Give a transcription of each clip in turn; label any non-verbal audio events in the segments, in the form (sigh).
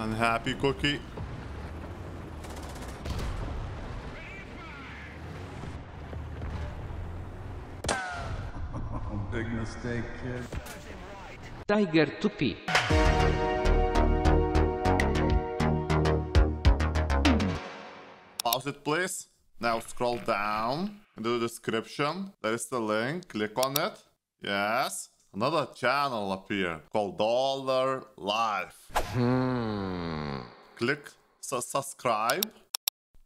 Unhappy cookie. (laughs) Big mistake, kid. Tiger II P. Pause it, please. Now scroll down in the description. There is the link. Click on it. Yes. Another channel appear called Dollar Life. Hmm. Click su- subscribe.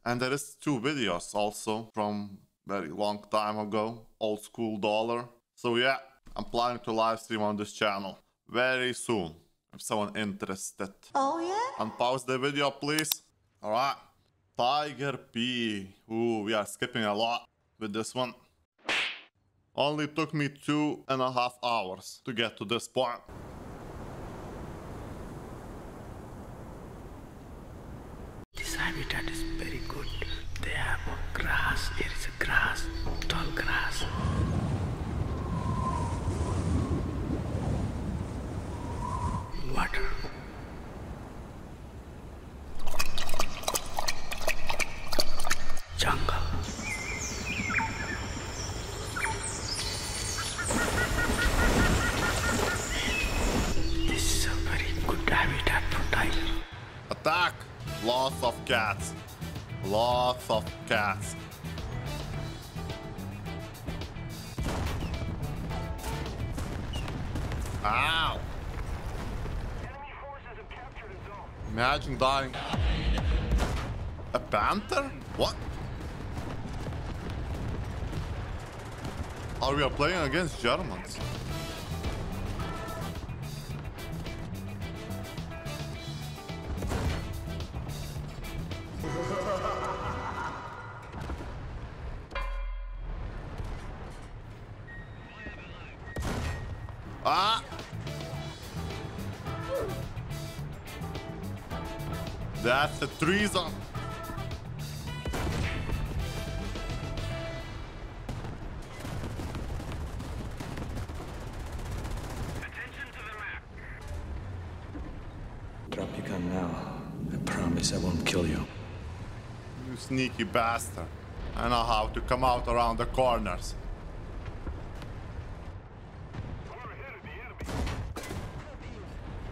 And there is two videos also from very long time ago. Old school dollar. So yeah, I'm planning to live stream on this channel very soon. If someone interested. Oh yeah? Unpause the video, please. Alright. Tiger P. Ooh, we are skipping a lot with this one. Only took me two and a half hours to get to this point. This habitat is very good. They have grass. Here is a grass, tall grass. Water. Lots of cats. Lots of cats. Ow! Imagine dying. A panther? What? Are we playing against Germans? Ah! That's a treason. Sneaky bastard. I know how to come out around the corners.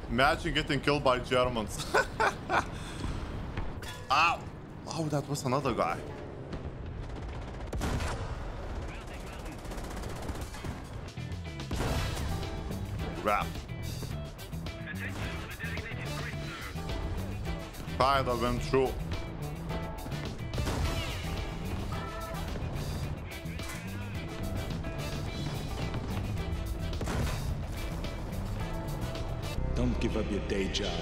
Imagine getting killed by Germans. (laughs) Ow! Oh, that was another guy. Kind of went through. Day job.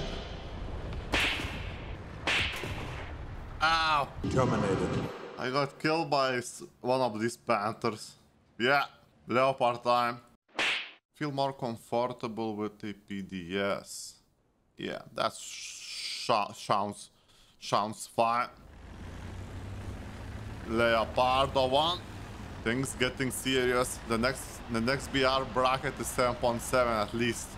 Ow! Terminated. I got killed by one of these panthers. Yeah, leopard time. Feel more comfortable with the PDS. Yeah, that sounds sounds fine. Leopard one. Things getting serious. The next the next BR bracket is 7.7 at least.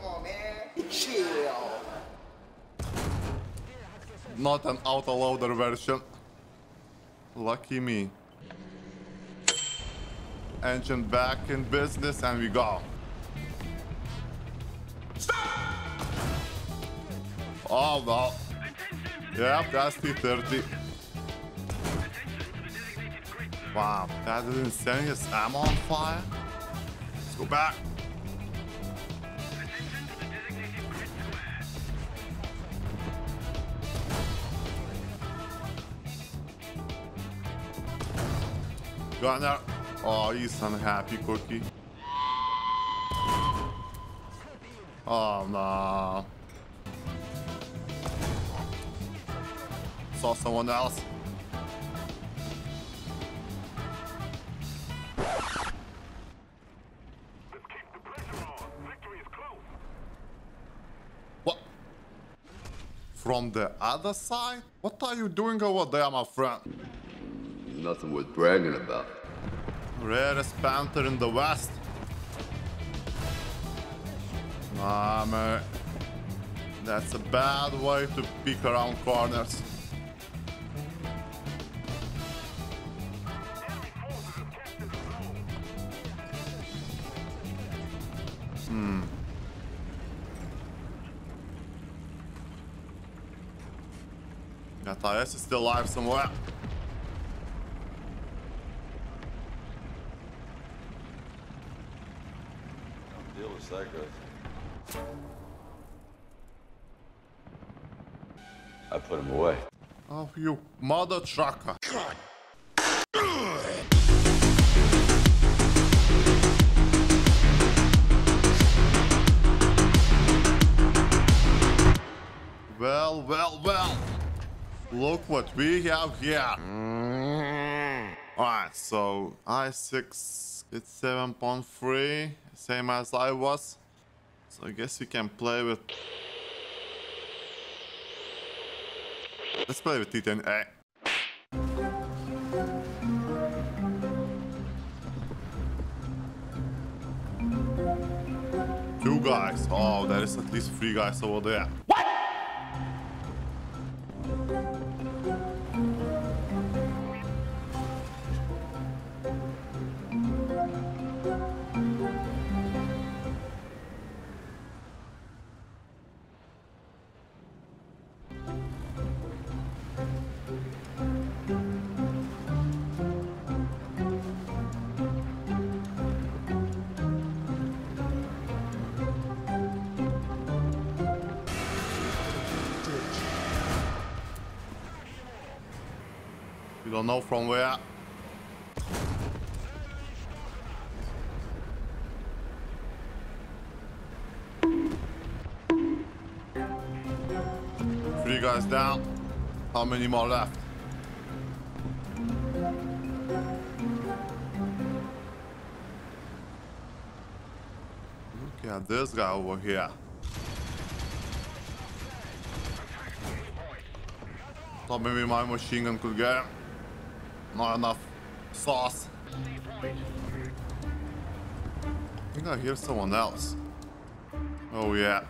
Come on, man. Chill. Not an autoloader version. Lucky me. Engine back in business and we go. Oh no. Yep, that's T30. Wow, that didn't send his ammo on fire? Let's go back. Gunner. Oh, he's unhappy, Cookie. Oh, no. Saw someone else. What? From the other side? What are you doing over there, my friend? Nothing worth bragging about. Rarest panther in the west. Nah. That's a bad way to peek around corners. Hmm. Yeah, is still alive somewhere. I put him away. Oh, you mother trucker. Well, well, well. Look what we have here. Alright, so i6 it's 7.3, same as I was. So I guess we can play with... Let's play with T10A. Two guys. Oh, there is at least three guys over there. We don't know from where. Three guys down. How many more left? Look at this guy over here. Thought maybe my machine gun could get him. Not enough sauce. I think I hear someone else. Oh yeah.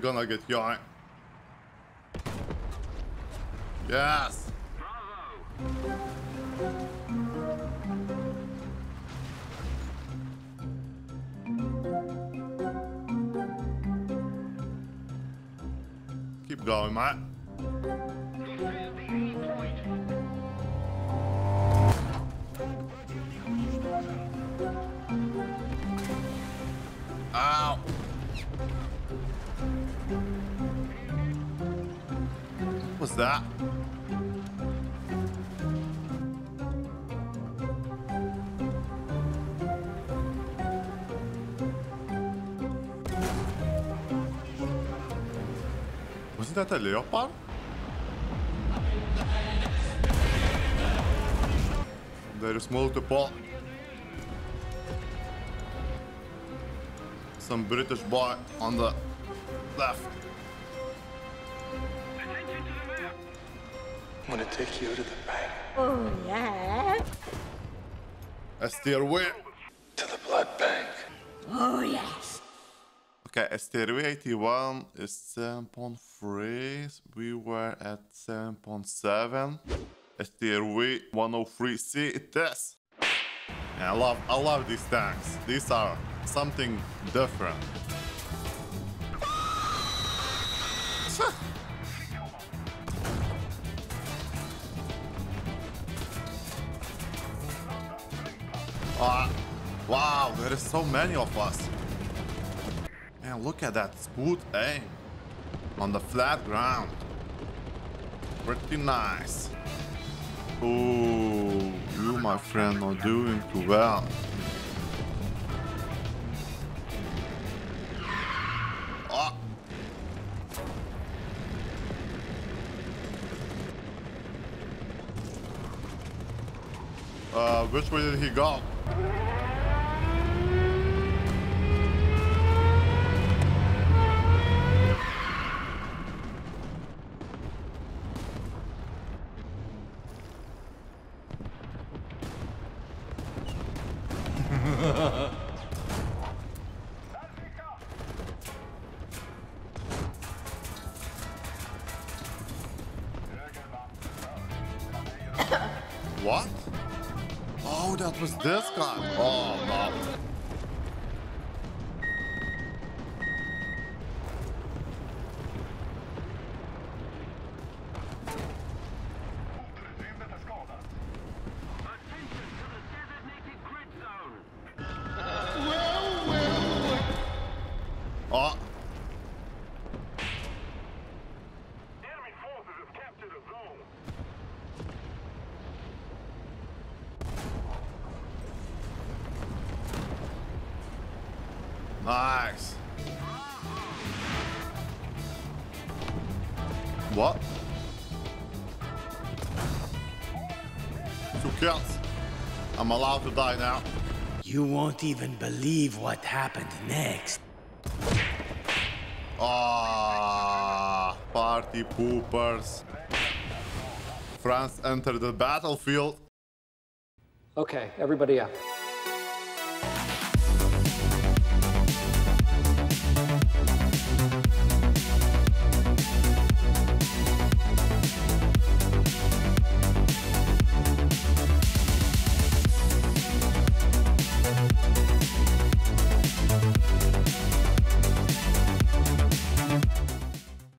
Are gonna get young? Yes! Keep going, mate. Was that? Wasn't that a leopard? There is multiple. Some British boy on the left. I'm gonna take you to the bank, Oh, yeah. A stairway. to the blood bank. Oh, yes. Okay, a stairway 81 is 7.3. We were at 7.7. A stairway 103C it is. Yeah, I love I love these tanks. These are something different. Ah, wow, there is so many of us. Man, look at that smooth aim on the flat ground. Pretty nice. Ooh, you, my friend, are doing too well. Uh, which way did he go? (laughs) What? Oh, that was this guy. Oh, no. What? Two kills. I'm allowed to die now. You won't even believe what happened next. Ah, party poopers. France enter the battlefield. Okay, everybody up.